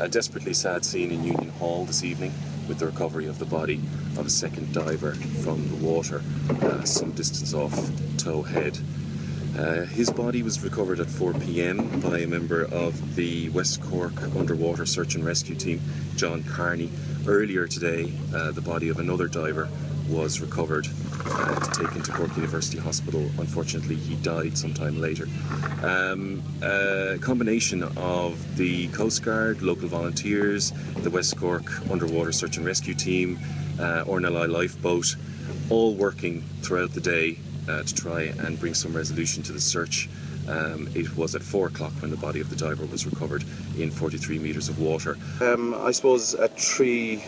A desperately sad scene in Union Hall this evening with the recovery of the body of a second diver from the water uh, some distance off Toe Head. Uh, his body was recovered at 4 pm by a member of the West Cork Underwater Search and Rescue Team, John Kearney. Earlier today, uh, the body of another diver was recovered uh, to take into Cork University Hospital. Unfortunately, he died sometime later. Um, a combination of the Coast Guard, local volunteers, the West Cork Underwater Search and Rescue Team, uh, RNLI Lifeboat, all working throughout the day uh, to try and bring some resolution to the search. Um, it was at 4 o'clock when the body of the diver was recovered in 43 metres of water. Um, I suppose at 3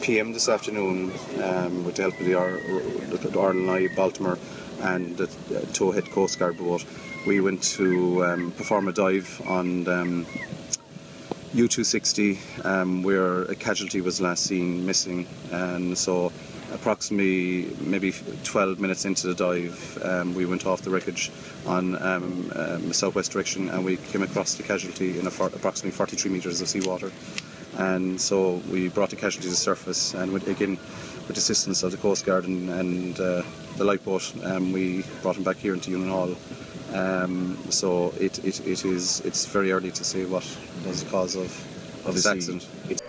p.m. this afternoon, um, with the help of the, Ar- the RNLI Baltimore and the Toe Head Coast Guard boat, we went to um, perform a dive on um, U260 um, where a casualty was last seen missing. And so, approximately maybe 12 minutes into the dive, um, we went off the wreckage on um, um, the southwest direction and we came across the casualty in approximately 43 metres of seawater and so we brought the casualty to the surface and with, again with assistance of the Coast Guard and, and uh, the lifeboat um, we brought him back here into Union Hall. Um, so it, it, it is it's very early to say what was the cause of, of this accident. It's